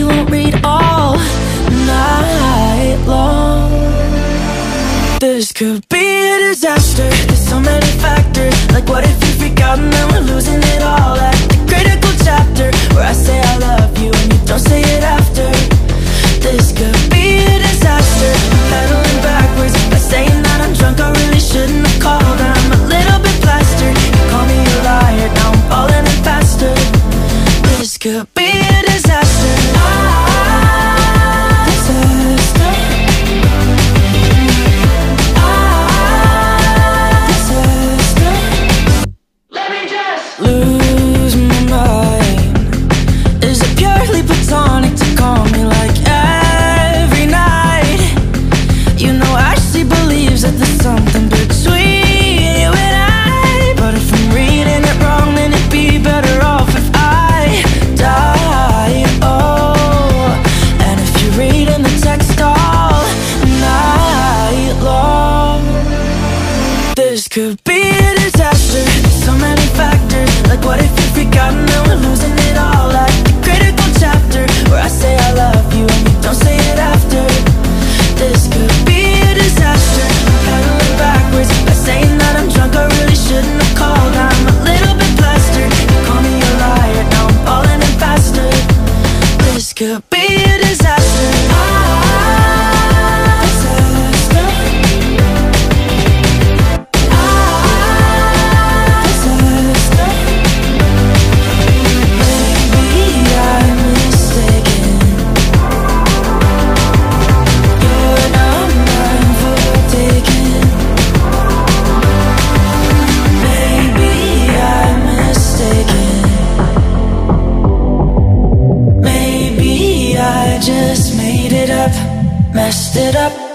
you won't read all night long. This could be a disaster. There's so many factors Like what if you freak out and then we're losing it all? At the critical chapter Where I say I love you and you don't say it after. This could be a disaster. I'm pedaling backwards By saying that I'm drunk I really shouldn't have called. I'm a little bit plastered. You call me a liar Now I'm falling in faster. This could be a disaster. Text all night long. This could be a disaster. So many factors Like what if you freak Messed it up